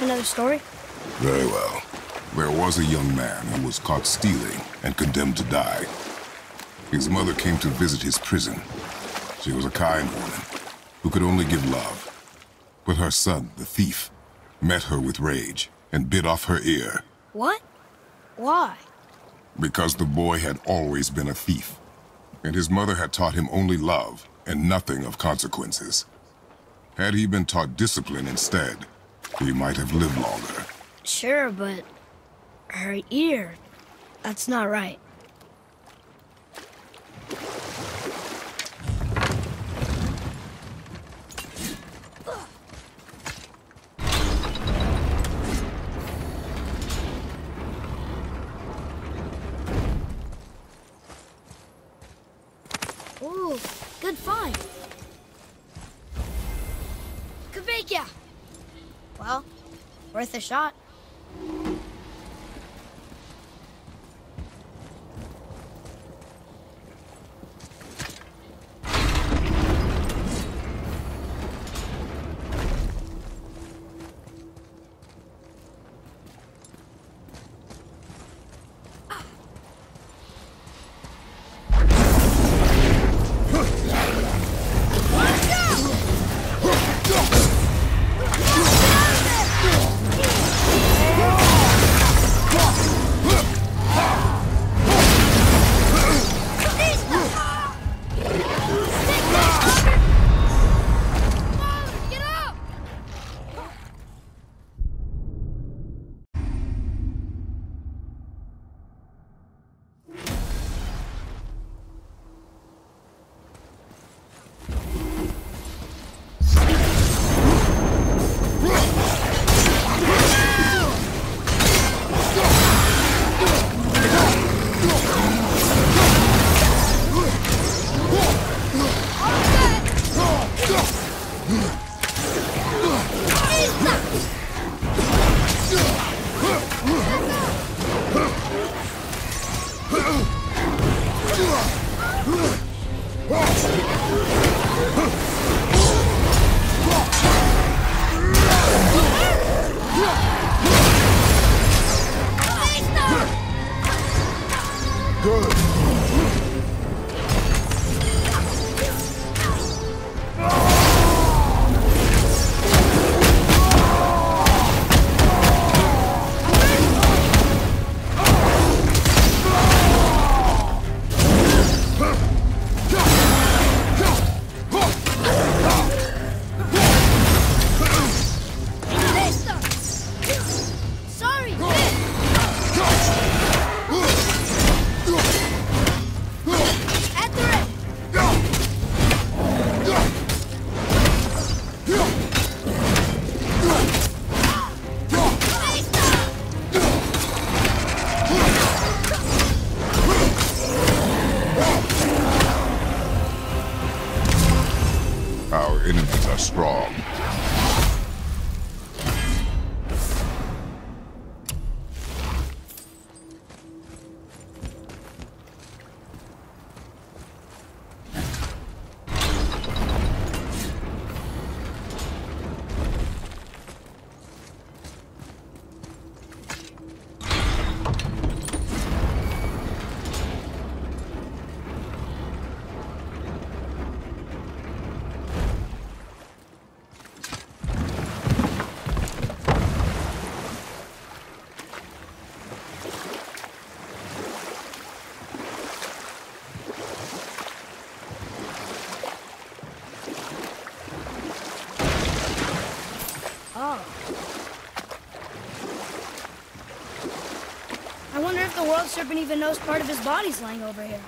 Another story? Very well. There was a young man who was caught stealing and condemned to die. His mother came to visit his prison. She was a kind woman who could only give love. But her son, the thief, met her with rage and bit off her ear. What? Why? Because the boy had always been a thief. And his mother had taught him only love and nothing of consequences. Had he been taught discipline instead, he might have lived longer. Sure, but her ear, that's not right. Ooh, good find. Kavika! Well, worth a shot. World serpent even knows part of his body's lying over here.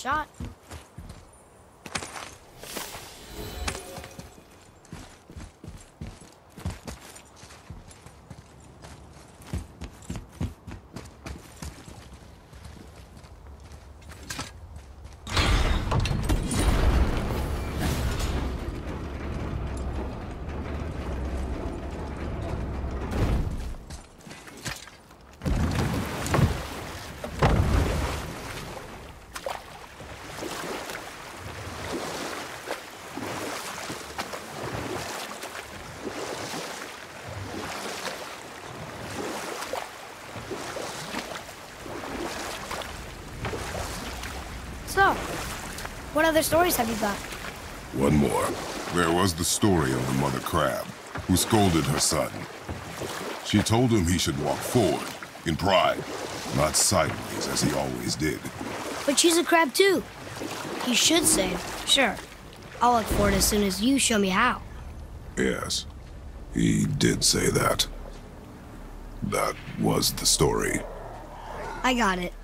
Shot. So, what other stories have you got? One more. There was the story of the mother crab, who scolded her son. She told him he should walk forward, in pride, not sideways as he always did. But she's a crab too. He should say, sure. I'll look for it as soon as you show me how. Yes, he did say that. That was the story. I got it.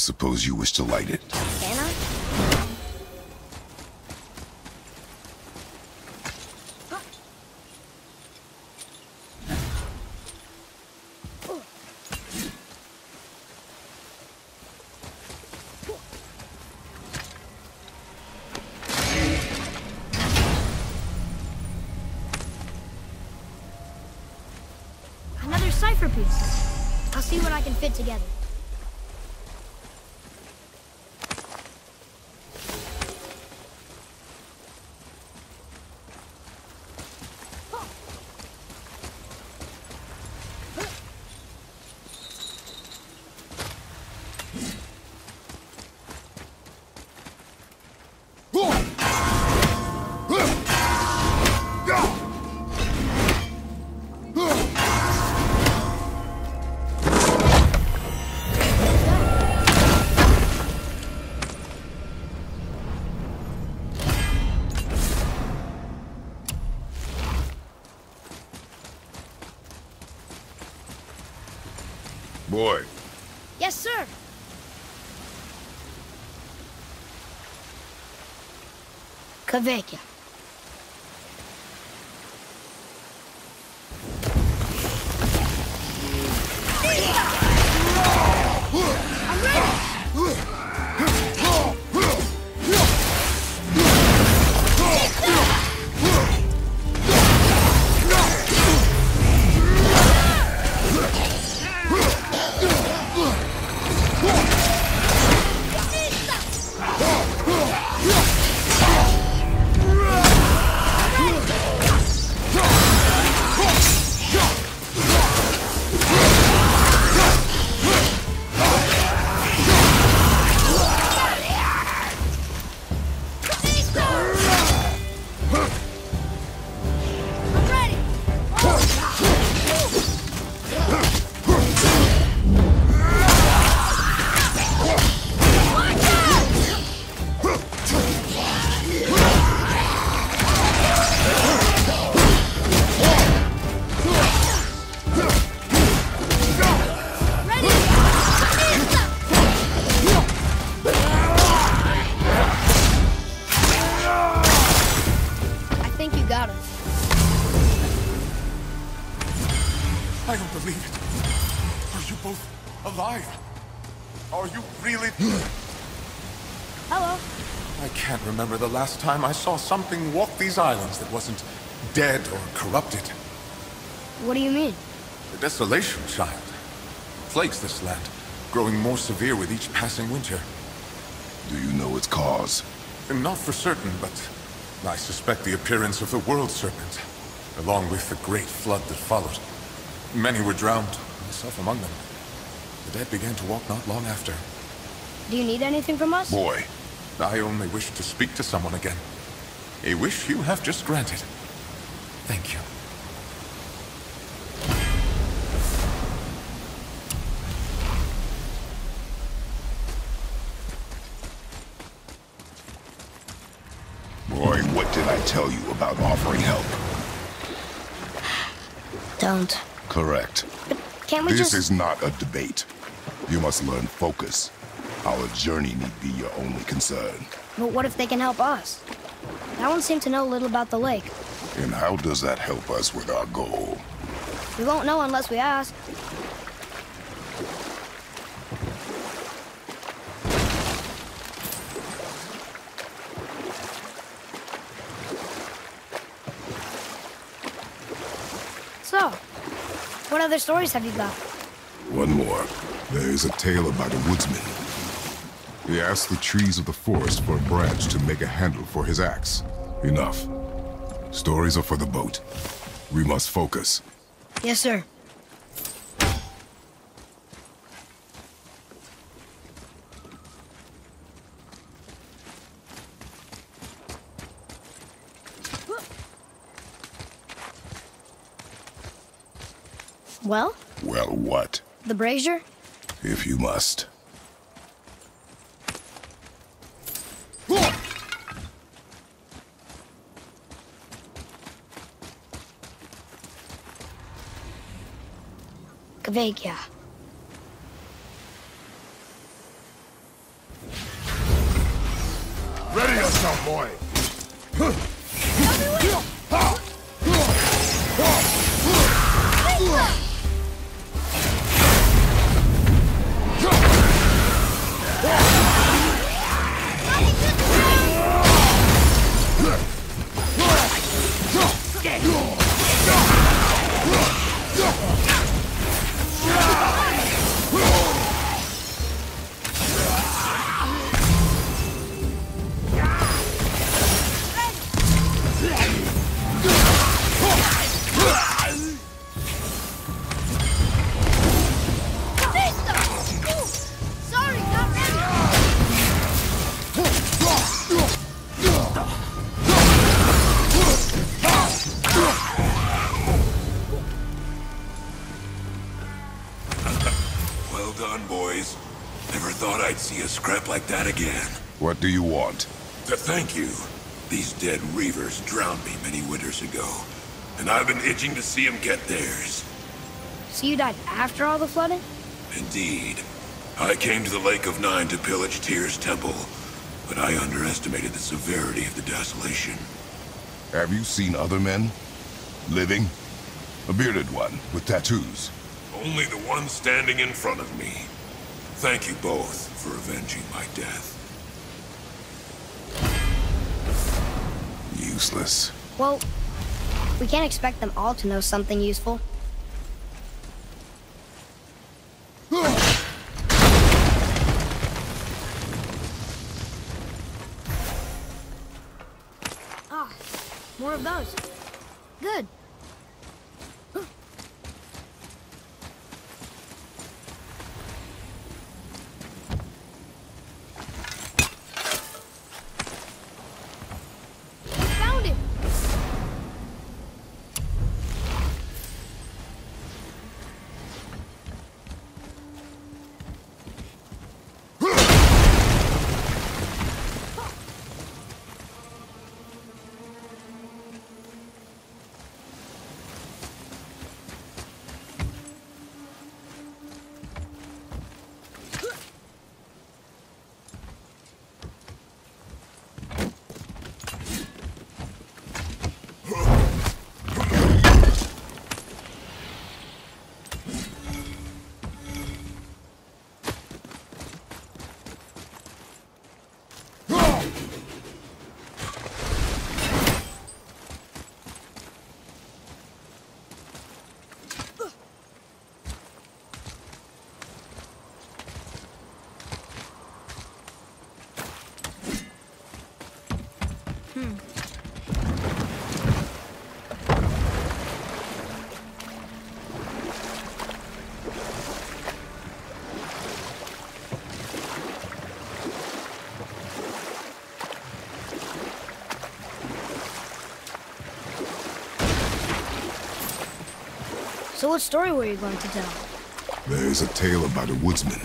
Suppose you wish to light it. Can I? Another cipher piece. I'll see what I can fit together. Caveca. Kaveka. it. Are you both alive? Are you really... Hello. I can't remember the last time I saw something walk these islands that wasn't dead or corrupted. What do you mean? The desolation, child. Plagues this land, growing more severe with each passing winter. Do you know its cause? Not for certain, but I suspect the appearance of the World Serpent, along with the great flood that followed. Many were drowned, myself among them. The dead began to walk not long after. Do you need anything from us? Boy, I only wish to speak to someone again. A wish you have just granted. Thank you. boy, what did I tell you about offering help? Don't. Correct. But can't we This just... is not a debate. You must learn focus. Our journey need be your only concern. But what if they can help us? That one seemed to know a little about the lake. And how does that help us with our goal? We won't know unless we ask. So, what other stories have you got? One more. There is a tale about a woodsman. He asked the trees of the forest for a branch to make a handle for his axe. Enough. Stories are for the boat. We must focus. Yes, sir. Well, Well, what? the brazier? If you must. Kvekia. Ready yourself, boy! What do you want? To thank you. These dead reavers drowned me many winters ago, and I've been itching to see them get theirs. So you died after all the flooding? Indeed. I came to the Lake of Nine to pillage Tyr's temple, but I underestimated the severity of the desolation. Have you seen other men? Living? A bearded one with tattoos. Only the one standing in front of me. Thank you both for avenging my death. Useless. Well, we can't expect them all to know something useful. Ah, more of those. Good. What story were you going to tell? There is a tale about a woodsman.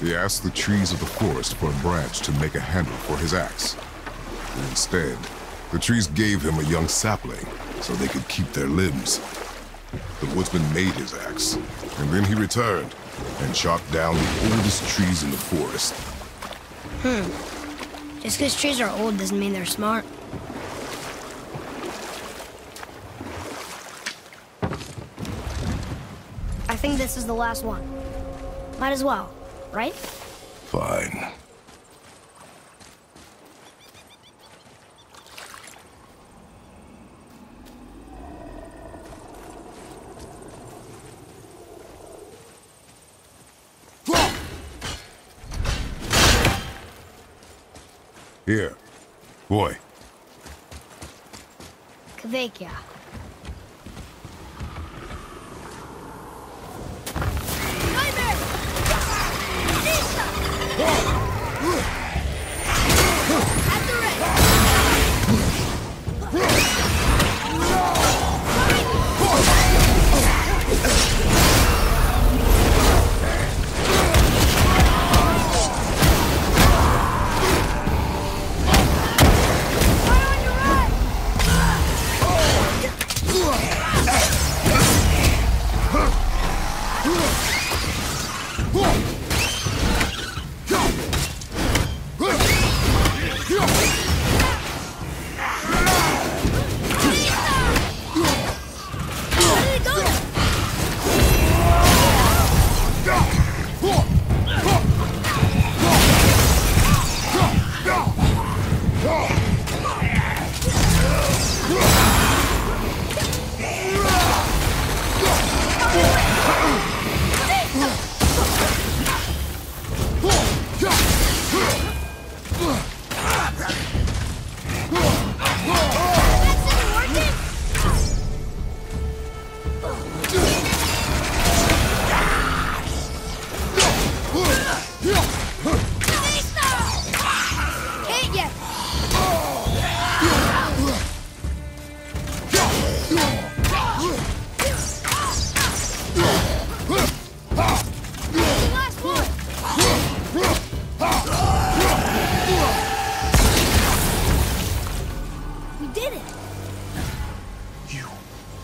He asked the trees of the forest for a branch to make a handle for his axe. Instead, the trees gave him a young sapling so they could keep their limbs. The woodsman made his axe, and then he returned and chopped down the oldest trees in the forest. Hmm. Just because trees are old doesn't mean they're smart. Think this is the last one. Might as well, right? Fine. Here. Boy, Kvekia.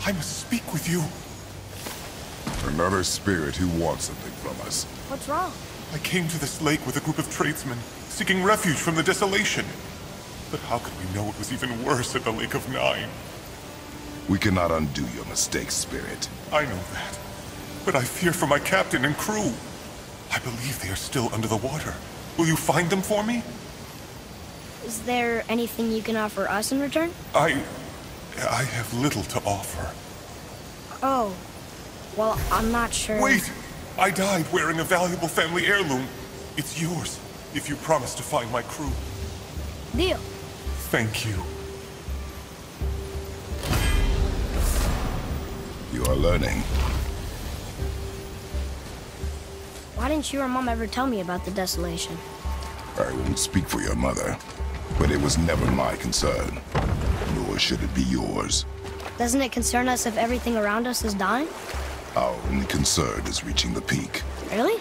I must speak with you. another spirit who wants something from us. What's wrong? I came to this lake with a group of tradesmen, seeking refuge from the desolation. But how could we know it was even worse at the Lake of Nine? We cannot undo your mistakes, spirit. I know that. But I fear for my captain and crew. I believe they are still under the water. Will you find them for me? Is there anything you can offer us in return? I... I have little to offer. Oh. Well, I'm not sure. Wait! I died wearing a valuable family heirloom. It's yours, if you promise to find my crew. Deal. Thank you. You are learning. Why didn't you or Mom ever tell me about the desolation? I won't speak for your mother, but it was never my concern. Nor should it be yours. Doesn't it concern us if everything around us is dying? Our only concern is reaching the peak. Really?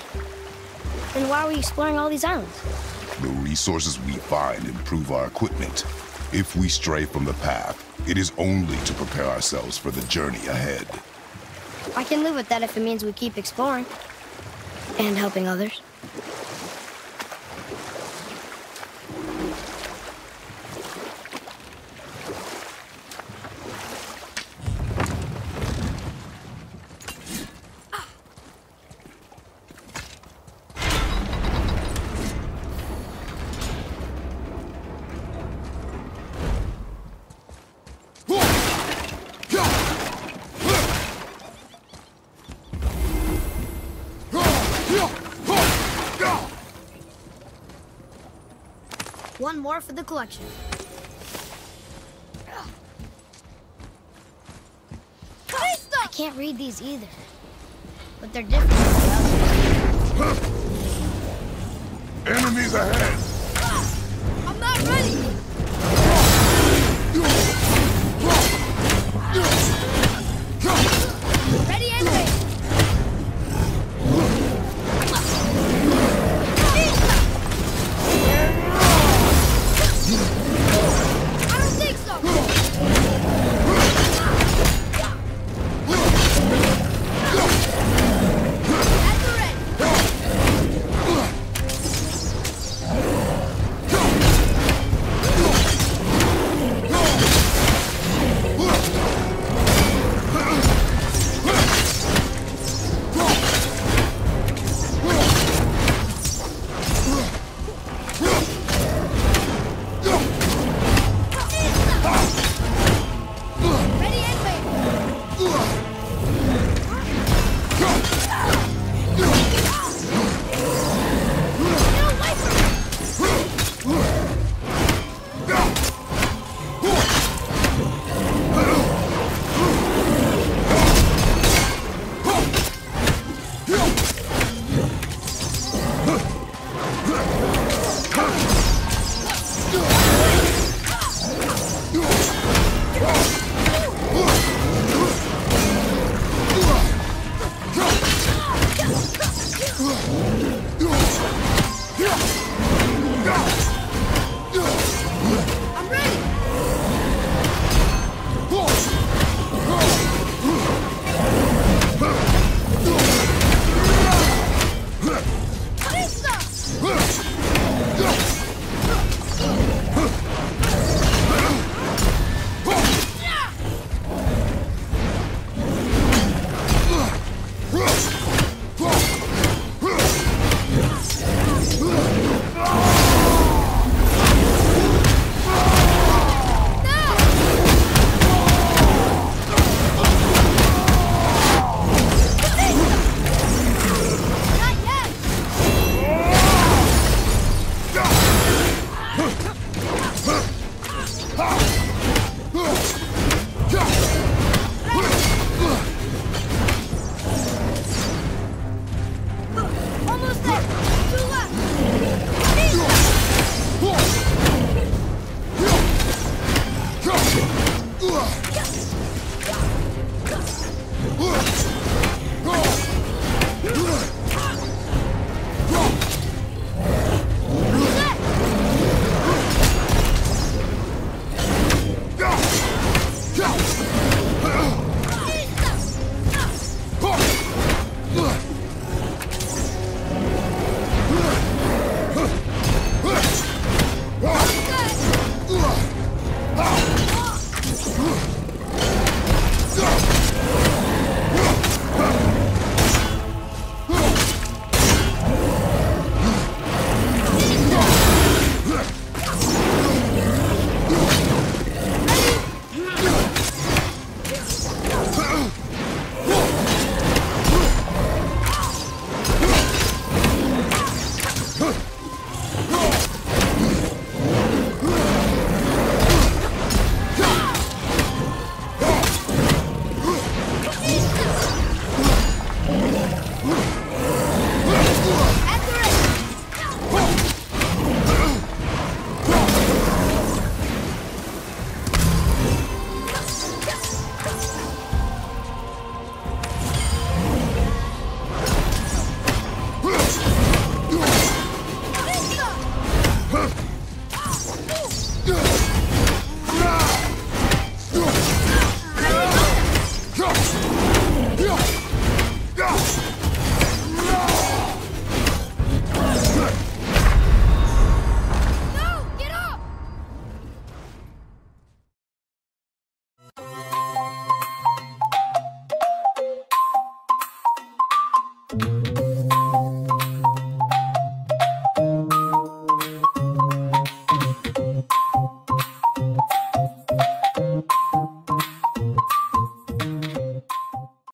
Then why are we exploring all these islands? The resources we find improve our equipment. If we stray from the path, it is only to prepare ourselves for the journey ahead. I can live with that if it means we keep exploring. And helping others. one more for the collection. I can't read these either. But they're different Enemies ahead!